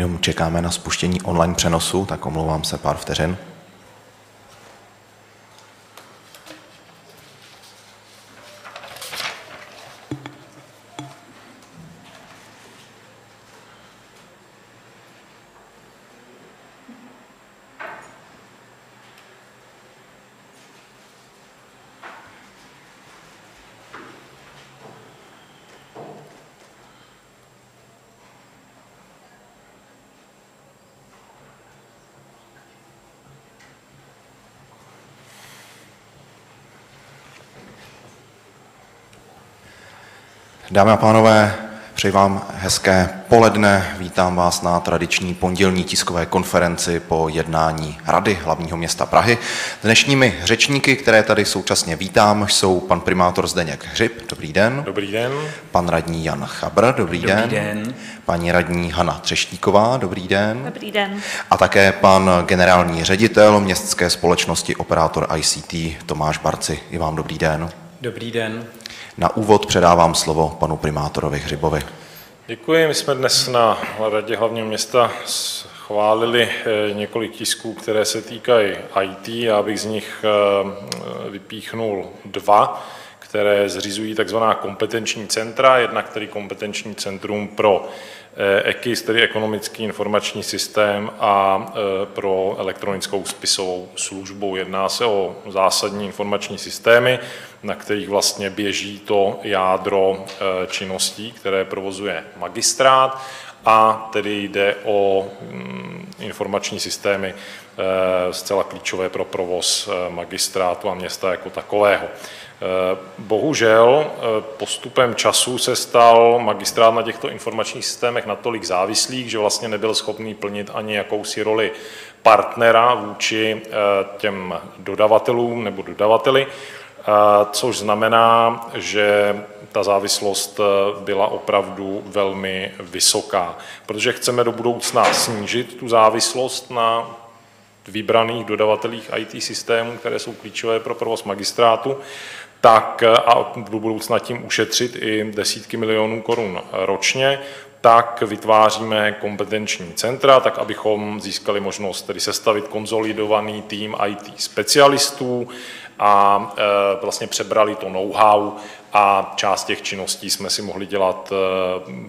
Jenom čekáme na spuštění online přenosu, tak omlouvám se pár vteřin. Dámy a pánové, přeji vám hezké poledne. Vítám vás na tradiční pondělní tiskové konferenci po jednání Rady hlavního města Prahy. Dnešními řečníky, které tady současně vítám, jsou pan primátor Zdeněk Hřib. Dobrý den. Dobrý den. Pan radní Jan Chabr. Dobrý, Dobrý den. den. Paní radní Hana Třeštíková. Dobrý den. Dobrý den. A také pan generální ředitel městské společnosti operátor ICT Tomáš Barci. I vám dobrý den. Dobrý den. Na úvod předávám slovo panu primátorovi Hřibovi. Děkuji. My jsme dnes na Radě hlavního města schválili eh, několik tisků, které se týkají IT. Já bych z nich eh, vypíchnul dva, které zřizují takzvaná kompetenční centra. Jednak tedy kompetenční centrum pro EKIS, tedy ekonomický informační systém a eh, pro elektronickou spisovou službu. Jedná se o zásadní informační systémy, na kterých vlastně běží to jádro činností, které provozuje magistrát a tedy jde o mm, informační systémy zcela klíčové pro provoz magistrátu a města jako takového. Bohužel postupem času se stal magistrát na těchto informačních systémech natolik závislých, že vlastně nebyl schopný plnit ani jakousi roli partnera vůči těm dodavatelům nebo dodavateli, což znamená, že ta závislost byla opravdu velmi vysoká. Protože chceme do budoucna snížit tu závislost na vybraných dodavatelích IT systémů, které jsou klíčové pro provoz magistrátu, tak a do budoucna tím ušetřit i desítky milionů korun ročně, tak vytváříme kompetenční centra, tak abychom získali možnost tedy sestavit konzolidovaný tým IT specialistů a vlastně přebrali to know-how a část těch činností jsme si mohli dělat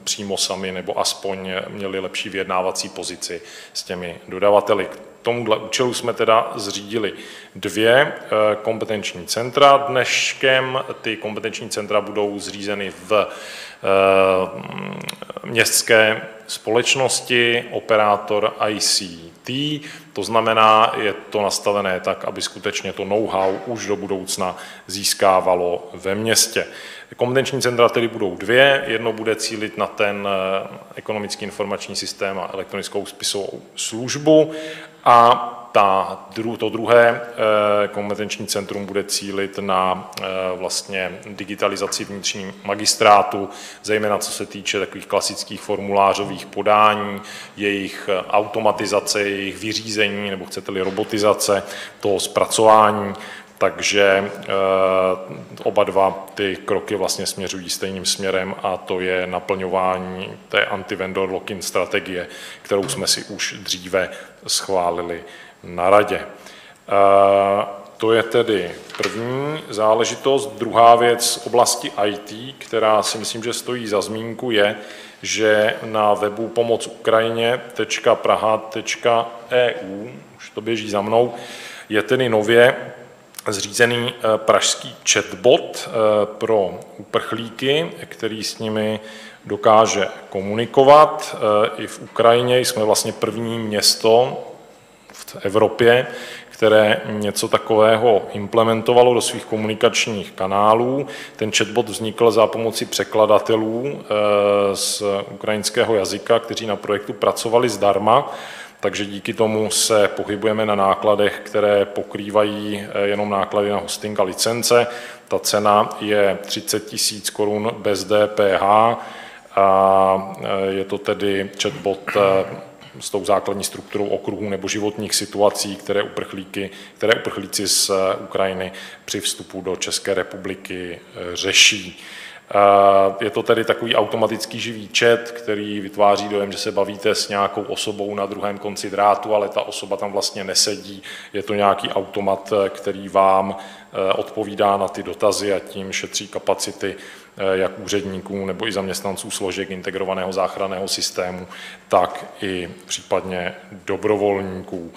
přímo sami nebo aspoň měli lepší vyjednávací pozici s těmi dodavateli. Tomuhle účelu jsme teda zřídili dvě kompetenční centra. Dneškem ty kompetenční centra budou zřízeny v městské společnosti operátor ICT, to znamená, je to nastavené tak, aby skutečně to know-how už do budoucna získávalo ve městě. Kompetenční centra tedy budou dvě, jedno bude cílit na ten ekonomický informační systém a elektronickou spisovou službu a ta, to druhé kompetenční centrum bude cílit na vlastně digitalizaci vnitřní magistrátu, zejména co se týče takových klasických formulářových podání, jejich automatizace, jejich vyřízení, nebo chcete-li robotizace toho zpracování, takže oba dva ty kroky vlastně směřují stejným směrem a to je naplňování té anti-vendor lock-in strategie, kterou jsme si už dříve schválili na Radě. To je tedy první záležitost. Druhá věc z oblasti IT, která si myslím, že stojí za zmínku, je, že na webu pomocukrajině.praha.eu, už to běží za mnou, je tedy nově zřízený pražský chatbot pro uprchlíky, který s nimi dokáže komunikovat. I v Ukrajině jsme vlastně první město v Evropě, které něco takového implementovalo do svých komunikačních kanálů. Ten chatbot vznikl za pomoci překladatelů z ukrajinského jazyka, kteří na projektu pracovali zdarma, takže díky tomu se pohybujeme na nákladech, které pokrývají jenom náklady na hosting a licence. Ta cena je 30 000 korun bez DPH a je to tedy chatbot s tou základní strukturou okruhů nebo životních situací, které, uprchlíky, které uprchlíci z Ukrajiny při vstupu do České republiky řeší. Je to tedy takový automatický živý chat, který vytváří dojem, že se bavíte s nějakou osobou na druhém konci drátu, ale ta osoba tam vlastně nesedí. Je to nějaký automat, který vám odpovídá na ty dotazy a tím šetří kapacity jak úředníků nebo i zaměstnanců složek integrovaného záchranného systému, tak i případně dobrovolníků.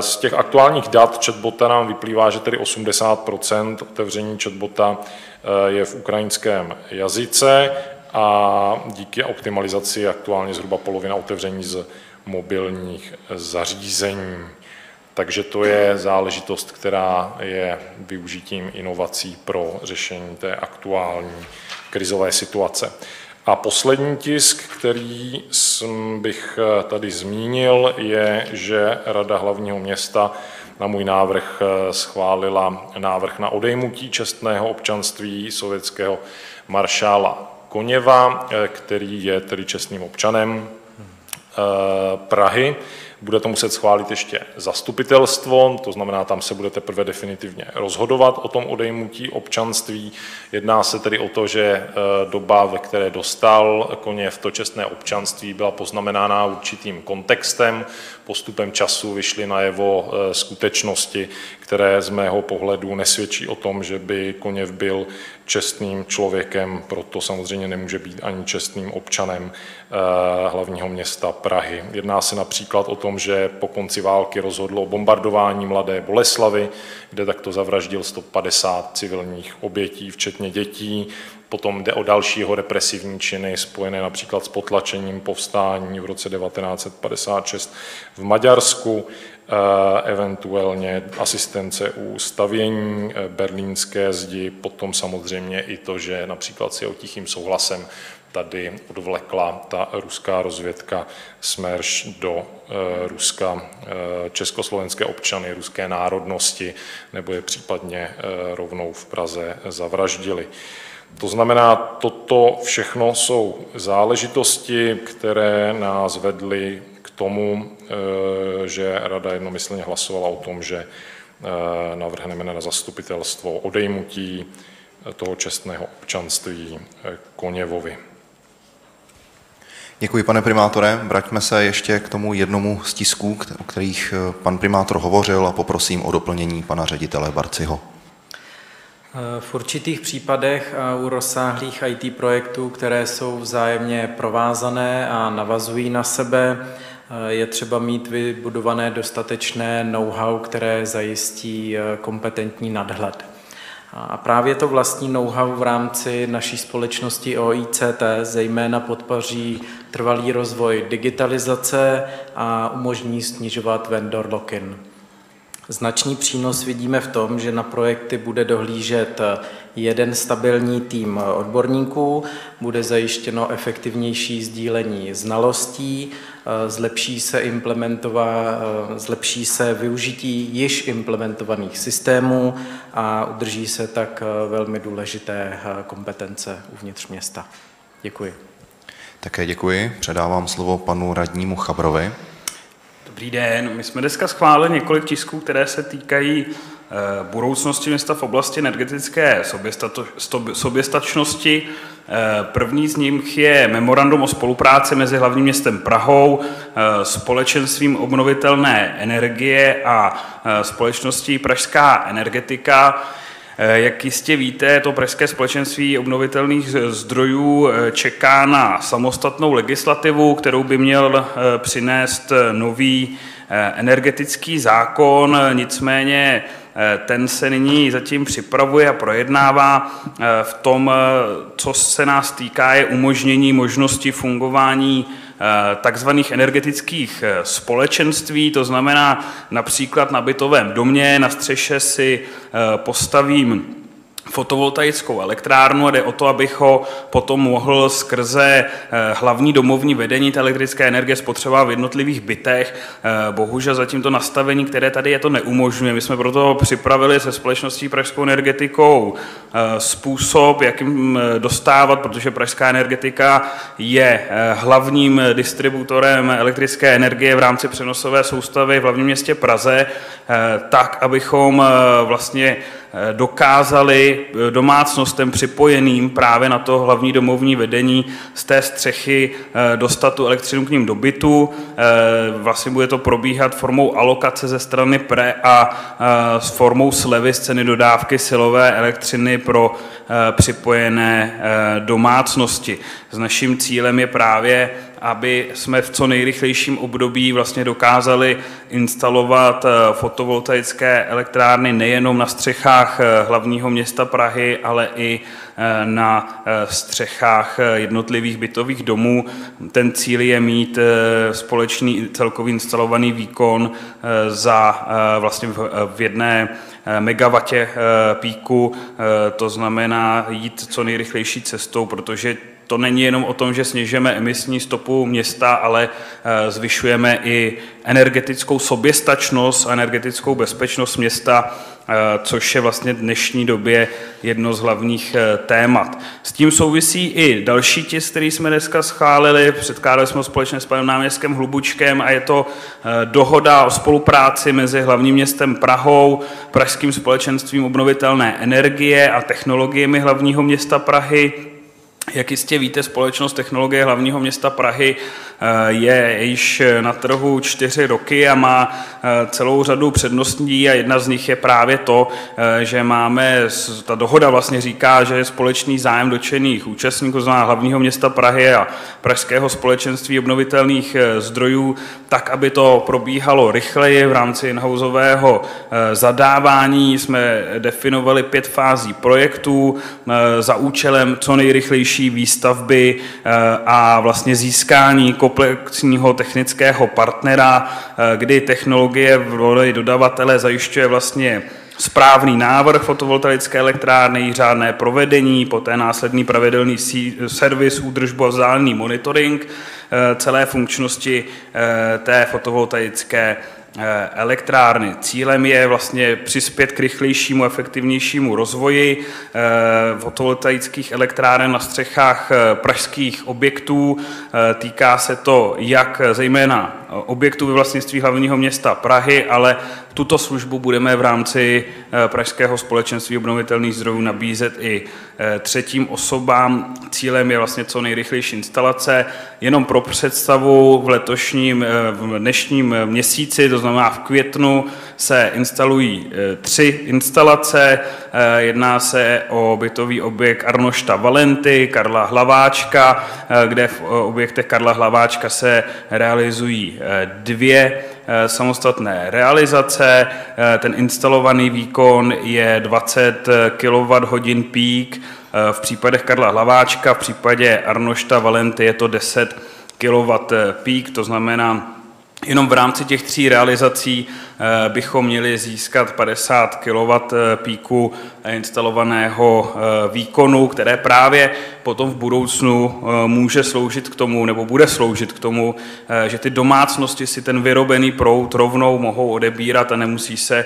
Z těch aktuálních dat chatbota nám vyplývá, že tedy 80% otevření chatbota je v ukrajinském jazyce a díky optimalizaci aktuálně zhruba polovina otevření z mobilních zařízení. Takže to je záležitost, která je využitím inovací pro řešení té aktuální krizové situace. A poslední tisk, který bych tady zmínil, je, že Rada hlavního města na můj návrh schválila návrh na odejmutí čestného občanství sovětského maršála Koněva, který je tedy čestným občanem Prahy. Bude to muset schválit ještě zastupitelstvo, to znamená, tam se bude teprve definitivně rozhodovat o tom odejmutí občanství. Jedná se tedy o to, že doba, ve které dostal Koněv to čestné občanství, byla poznamenána určitým kontextem. Postupem času vyšly najevo skutečnosti, které z mého pohledu nesvědčí o tom, že by Koněv byl čestným člověkem, proto samozřejmě nemůže být ani čestným občanem hlavního města Prahy. Jedná se například o tom, že po konci války rozhodlo o bombardování Mladé Boleslavy, kde takto zavraždil 150 civilních obětí, včetně dětí. Potom jde o další jeho represivní činy spojené například s potlačením povstání v roce 1956 v Maďarsku, eventuálně asistence u stavění berlínské zdi, potom samozřejmě i to, že například s jeho tichým souhlasem tady odvlekla ta ruská rozvědka SMERŠ do Ruska československé občany ruské národnosti nebo je případně rovnou v Praze zavraždili. To znamená, toto všechno jsou záležitosti, které nás vedly k tomu, že Rada jednomyslně hlasovala o tom, že navrhneme na zastupitelstvo odejmutí toho čestného občanství Koněvovi. Děkuji, pane primátore. Vraťme se ještě k tomu jednomu z tisků, o kterých pan primátor hovořil, a poprosím o doplnění pana ředitele Barciho. V určitých případech a u rozsáhlých IT projektů, které jsou vzájemně provázané a navazují na sebe, je třeba mít vybudované dostatečné know-how, které zajistí kompetentní nadhled. A právě to vlastní know-how v rámci naší společnosti OICT zejména podpoří trvalý rozvoj digitalizace a umožní snižovat vendor lock-in. Značný přínos vidíme v tom, že na projekty bude dohlížet jeden stabilní tým odborníků, bude zajištěno efektivnější sdílení znalostí, zlepší se využití již implementovaných systémů a udrží se tak velmi důležité kompetence uvnitř města. Děkuji. Také děkuji. Předávám slovo panu radnímu Chabrovi. Dobrý den. My jsme dneska schválili několik tisků, které se týkají budoucnosti města v oblasti energetické soběstačnosti. První z nich je memorandum o spolupráci mezi hlavním městem Prahou, Společenstvím obnovitelné energie a společností Pražská energetika. Jak jistě víte, to Pražské společenství obnovitelných zdrojů čeká na samostatnou legislativu, kterou by měl přinést nový energetický zákon. Nicméně ten se nyní zatím připravuje a projednává. V tom, co se nás týká, je umožnění možnosti fungování takzvaných energetických společenství, to znamená například na bytovém domě na střeše si postavím fotovoltaickou elektrárnu a jde o to, abych ho potom mohl skrze hlavní domovní vedení té elektrické energie spotřebovat v jednotlivých bytech. Bohužel zatím to nastavení, které tady je, to neumožňuje. My jsme proto připravili se společností Pražskou energetikou způsob, jakým dostávat, protože Pražská energetika je hlavním distributorem elektrické energie v rámci přenosové soustavy v hlavním městě Praze, tak abychom vlastně dokázali domácnostem připojeným právě na to hlavní domovní vedení z té střechy dostat tu elektřinu k ním do bytu. Vlastně bude to probíhat formou alokace ze strany PRE a s formou slevy z ceny dodávky silové elektřiny pro připojené domácnosti. S naším cílem je právě aby jsme v co nejrychlejším období vlastně dokázali instalovat eh, fotovoltaické elektrárny nejenom na střechách eh, hlavního města Prahy, ale i eh, na střechách jednotlivých bytových domů. Ten cíl je mít společný celkový instalovaný výkon za vlastně v jedné megavatě píku, to znamená jít co nejrychlejší cestou, protože to není jenom o tom, že snižujeme emisní stopu města, ale eh, zvyšujeme i energetickou soběstačnost a energetickou bezpečnost města, eh, což je vlastně v dnešní době jedno z hlavních eh, témat. S tím souvisí i další tisk, který jsme dneska schválili. Předkládali jsme společně s panem náměstkem Hlubučkem a je to dohoda o spolupráci mezi hlavním městem Prahou, Pražským společenstvím obnovitelné energie a technologiemi hlavního města Prahy jak jistě víte, společnost technologie hlavního města Prahy eh, je již na trhu čtyři roky a má eh, celou řadu předností a jedna z nich je právě to, eh, že máme, ta dohoda vlastně říká, že je společný zájem dočených účastníků, znamená hlavního města Prahy a Pražského společenství obnovitelných zdrojů, tak, aby to probíhalo rychleji v rámci inhouseového zadávání. Jsme definovali pět fází projektů za účelem co nejrychlejší nejrychlejší výstavby eh, a vlastně získání komplexního technického partnera, eh, kdy technologie v roli dodavatele zajišťuje vlastně správný návrh fotovoltaické elektrárny, řádné provedení, poté následný pravidelný servis, údržbu a vzdálený monitoring eh, celé funkčnosti té fotovoltaické Eh, elektrárny. Cílem je vlastně přispět k rychlejšímu, efektivnějšímu rozvoji eh, fotovoltaických elektráren na střechách eh, pražských objektů. Týká se to jak zejména objektů ve vlastnictví hlavního města Prahy, ale tuto službu budeme v rámci Pražského společenství obnovitelných zdrojů nabízet i třetím osobám. Cílem je vlastně co nejrychlejší instalace. Jenom pro představu v letošním, v dnešním měsíci, to znamená v květnu, se instalují e, tři instalace. E, jedná se o bytový objekt Arnošta Valenty, Karla Hlaváčka, e, kde v objektech Karla Hlaváčka se realizují dvě samostatné realizace. Ten instalovaný výkon je 20 kWh peak, v případech Karla Hlaváčka, v případě Arnošta Valenty je to 10 kW peak, to znamená Jenom v rámci těch tří realizací eh, bychom měli získat 50 kW píku instalovaného eh, výkonu, které právě potom v budoucnu eh, může sloužit k tomu, nebo bude sloužit k tomu, že ty domácnosti si ten vyrobený proud rovnou mohou odebírat a nemusí se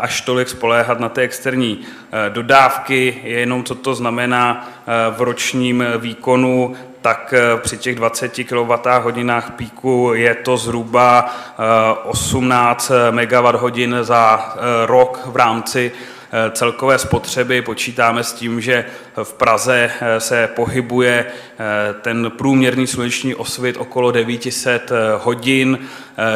až tolik spoléhat na ty externí dodávky, jenom co to znamená v ročním výkonu tak eh, při těch 20 kWh píku je to zhruba 18 eh, MWh za eh, rok v rámci celkové spotřeby. Počítáme s tím, že v Praze se pohybuje ten průměrný sluneční osvit okolo 900 hodin.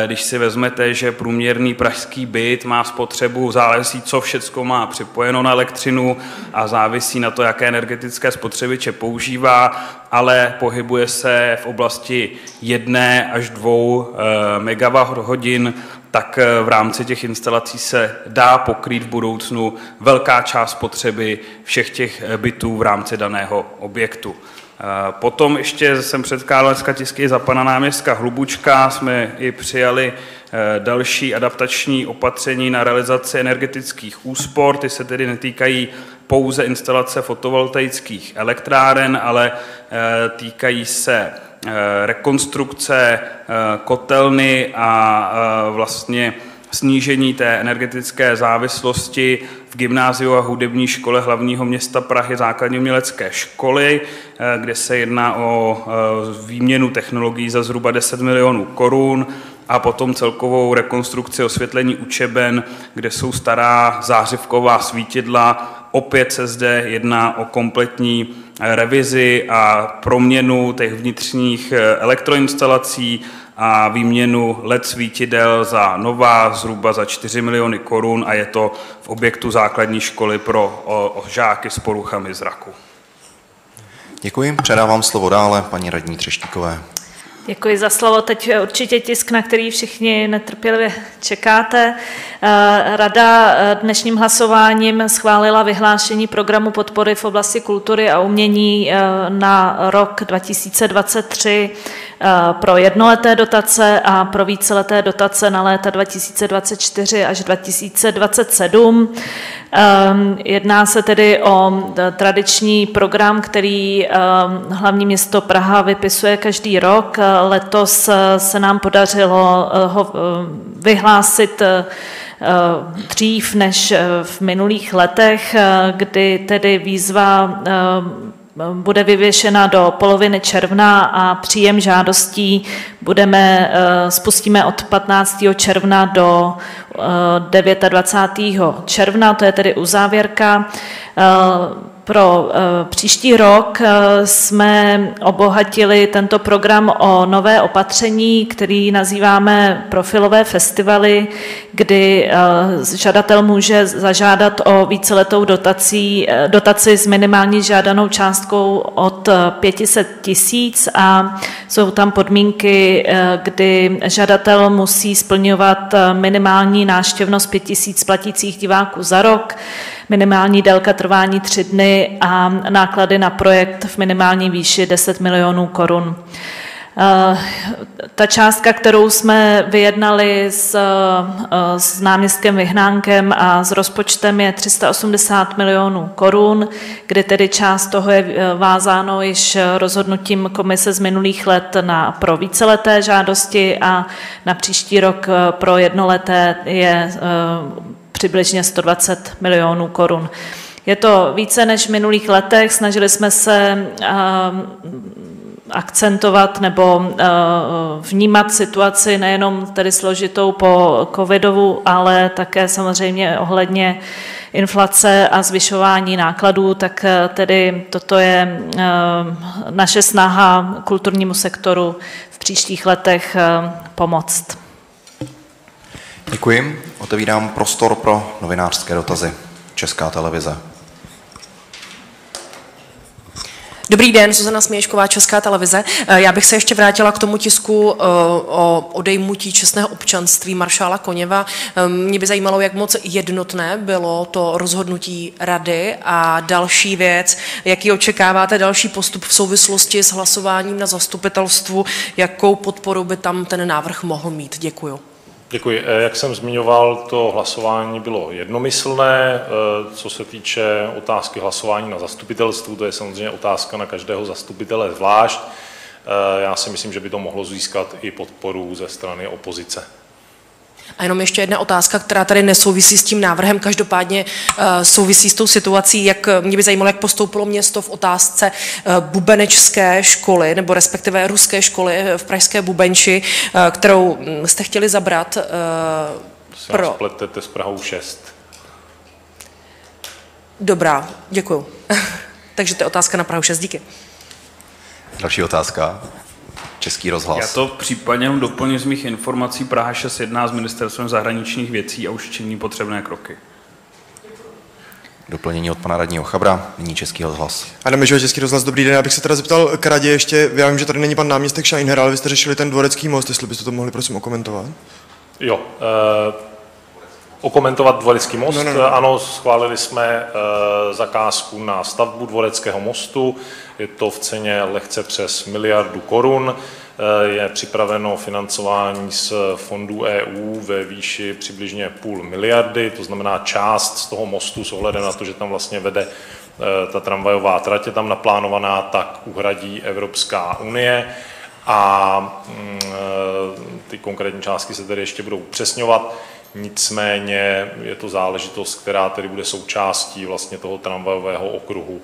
Když si vezmete, že průměrný pražský byt má spotřebu, závisí, co všecko má připojeno na elektřinu a závisí na to, jaké energetické spotřebiče používá, ale pohybuje se v oblasti jedné až dvou megawatt hodin, tak v rámci těch instalací se dá pokrýt v budoucnu velká část potřeby všech těch bytů v rámci daného objektu. Potom ještě jsem předkládal dneska tisky za pana náměstka Hlubučka, jsme i přijali eh, další adaptační opatření na realizaci energetických úspor. Ty se tedy netýkají pouze instalace fotovoltaických elektráren, ale eh, týkají se eh, rekonstrukce kotelny a vlastně snížení té energetické závislosti v gymnáziu a hudební škole hlavního města Prahy základní umělecké školy, kde se jedná o výměnu technologií za zhruba 10 milionů korun a potom celkovou rekonstrukci osvětlení učeben, kde jsou stará zářivková svítidla. Opět se zde jedná o kompletní revizi a proměnu těch vnitřních elektroinstalací, a výměnu LED svítidel za nová zhruba za 4 miliony korun a je to v objektu základní školy pro o, o žáky s poruchami zraku. Děkuji. Předávám slovo dále paní radní Třeštíkové. Děkuji za slovo. Teď určitě tisk, na který všichni netrpělivě čekáte. Eh, Rada eh, dnešním hlasováním schválila vyhlášení programu podpory v oblasti kultury a umění eh, na rok 2023 pro jednoleté dotace a pro víceleté dotace na léta 2024 až 2027. Jedná se tedy o tradiční program, který hlavní město Praha vypisuje každý rok. Letos se nám podařilo ho vyhlásit dřív než v minulých letech, kdy tedy výzva bude vyvěšena do poloviny června a příjem žádostí budeme, spustíme od 15. června do 29. června, to je tedy uzávěrka. Pro eh, příští rok eh, jsme obohatili tento program o nové opatření, který nazýváme profilové festivaly, kdy eh, žadatel může zažádat o víceletou dotací, dotaci s minimální žádanou částkou od 500 tisíc a jsou tam podmínky, kdy žadatel musí splňovat minimální náštěvnost 5 tisíc platících diváků za rok, minimální délka trvání tři dny a náklady na projekt v minimální výši 10 milionů korun. Eh, ta částka, kterou jsme vyjednali s, eh, s náměstkem Vyhnánkem a s rozpočtem je 380 milionů korun, kdy tedy část toho je eh, vázáno již rozhodnutím komise z minulých let na, pro víceleté žádosti a na příští rok pro jednoleté je přibližně 120 milionů korun. Je to více než v minulých letech. Snažili jsme se akcentovat nebo vnímat situaci nejenom tedy složitou po covidovu, ale také samozřejmě ohledně inflace a zvyšování nákladů, tak tedy toto je naše snaha kulturnímu sektoru v příštích letech pomoct. Děkuji. Otevírám prostor pro novinářské dotazy. Česká televize. Dobrý den, Zuzana Směšková, Česká televize. Eh, já bych se ještě vrátila k tomu tisku eh, o odejmutí čestného občanství maršála Koněva. Eh, mě by zajímalo, jak moc jednotné bylo to rozhodnutí rady a další věc, jaký očekáváte další postup v souvislosti s hlasováním na zastupitelstvu, jakou podporu by tam ten návrh mohl mít. Děkuju. Děkuji. Eh, jak jsem zmiňoval, to hlasování bylo jednomyslné. Eh, co se týče otázky hlasování na zastupitelstvu, to je samozřejmě otázka na každého zastupitele zvlášť. Eh, já si myslím, že by to mohlo získat i podporu ze strany opozice. A jenom ještě jedna otázka, která tady nesouvisí s tím návrhem, každopádně uh, souvisí s tou situací, jak mě by zajímalo, jak postoupilo město v otázce uh, bubenečské školy, nebo respektive ruské školy eh, v Pražské Bubenči, uh, kterou hm, jste chtěli zabrat. Uh, pro... Spletete s Prahou 6. Dobrá, děkuju. Takže to je otázka na Prahu 6, díky. Další otázka. Český rozhlas. Já to případně doplním z mých informací. Praha 6 jedná s ministerstvem zahraničních věcí a už činí potřebné kroky. Doplnění od pana radního Chabra, nyní Český rozhlas. Adam Mežo, Český rozhlas, dobrý den. Já bych se teda zeptal k radě ještě, já vím, že tady není pan náměstek Scheinher, ale vy jste řešili ten dvorecký most, jestli byste to mohli prosím okomentovat. Jo, eh, okomentovat dvorecký most. No, no, no. Ano, schválili jsme eh, zakázku na stavbu dvoreckého mostu. Je to v ceně lehce přes miliardu korun. Eh, je připraveno financování z fondů EU ve výši přibližně půl miliardy, to znamená část z toho mostu s ohledem na to, že tam vlastně vede eh, ta tramvajová trať je tam naplánovaná, tak uhradí Evropská unie a mm, ty konkrétní částky se tedy ještě budou upřesňovat. Nicméně je to záležitost, která tedy bude součástí vlastně toho tramvajového okruhu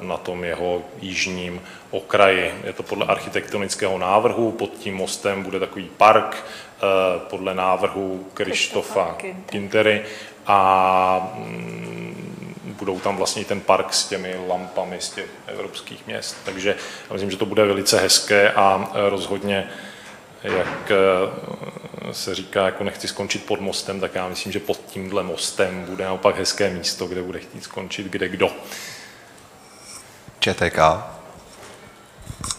na tom jeho jižním okraji. Je to podle architektonického návrhu, pod tím mostem bude takový park podle návrhu Krištofa Kintery a mm, budou tam vlastně ten park s těmi lampami z těch evropských měst. Takže já myslím, že to bude velice hezké a rozhodně jak se říká, jako nechci skončit pod mostem, tak já myslím, že pod tímhle mostem bude naopak hezké místo, kde bude chtít skončit kde kdo. ČTK.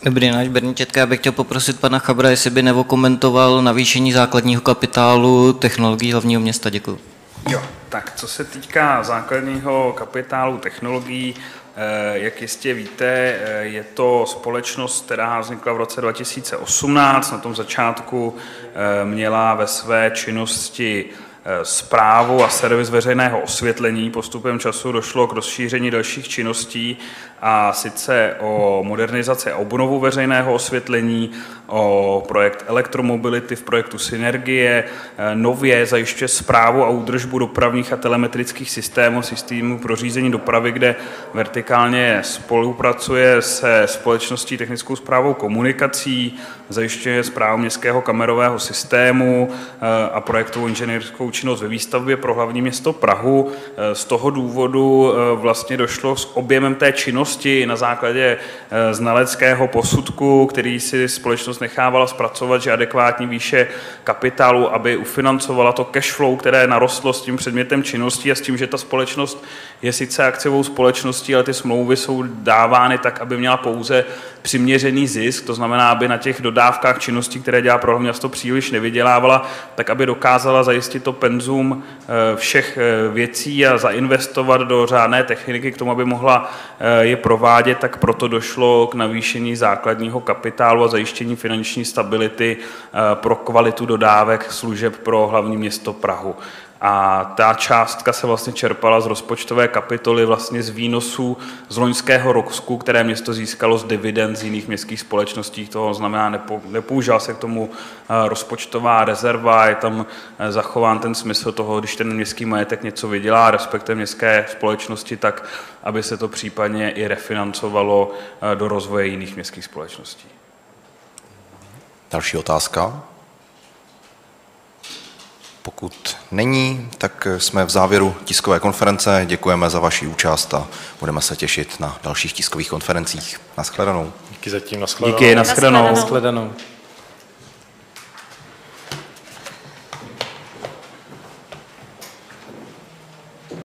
Dobrý den, Berní Četka, já bych chtěl poprosit pana Chabra, jestli by nevokomentoval navýšení základního kapitálu technologií hlavního města. Děkuji. Jo, tak co se týká základního kapitálu technologií, Eh, jak jistě víte, eh, je to společnost, která vznikla v roce 2018. Na tom začátku eh, měla ve své činnosti zprávu a servis veřejného osvětlení. Postupem času došlo k rozšíření dalších činností a sice o modernizaci a obnovu veřejného osvětlení, o projekt elektromobility v projektu Synergie, nově zajišťuje zprávu a údržbu dopravních a telemetrických systémů, systémů pro řízení dopravy, kde vertikálně spolupracuje se společností technickou zprávou komunikací, zajišťuje zprávu městského kamerového systému a projektovou inženýrskou činnost ve výstavbě pro hlavní město Prahu. Z toho důvodu vlastně došlo s objemem té činnosti činnosti na základě eh, znaleckého posudku, který si společnost nechávala zpracovat, že adekvátní výše kapitálu, aby ufinancovala to cash flow, které narostlo s tím předmětem činnosti a s tím, že ta společnost je sice akciovou společností, ale ty smlouvy jsou dávány tak, aby měla pouze přiměřený zisk, to znamená, aby na těch dodávkách činností, které dělá pro město příliš nevydělávala, tak aby dokázala zajistit to penzum eh, všech eh, věcí a zainvestovat do řádné techniky k tomu, aby mohla je provádět, tak proto došlo k navýšení základního kapitálu a zajištění finanční stability eh, pro kvalitu dodávek služeb pro hlavní město Prahu. A ta částka se vlastně čerpala z rozpočtové kapitoly vlastně z výnosů z loňského roku, které město získalo z dividend z jiných městských společností. To znamená, nepoužila se k tomu eh, rozpočtová rezerva, je tam eh, zachován ten smysl toho, když ten městský majetek něco vydělá, respektive městské společnosti, tak aby se to případně i refinancovalo eh, do rozvoje jiných městských společností. Další otázka. Pokud není, tak jsme v závěru tiskové konference. Děkujeme za vaši účast a budeme se těšit na dalších tiskových konferencích. Naschledanou. Díky zatím, naschledanou. Díky, naschledanou. Shledanou.